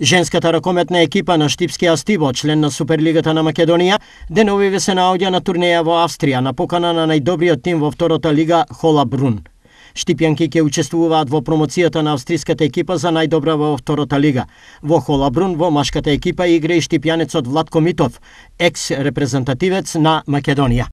Женската ракометна екипа на Штипскија Стиво, член на Суперлигата на Македонија, деновиве се наоѓа на турнеја во Австрија на покана на најдобриот тим во втората лига Хола Брун. Штипјанки ќе учествуваат во промоцијата на австриската екипа за најдобра во втората лига. Во Холабрун во машката екипа игра и штипјанецот Владко Митов, екс-репрезентативец на Македонија.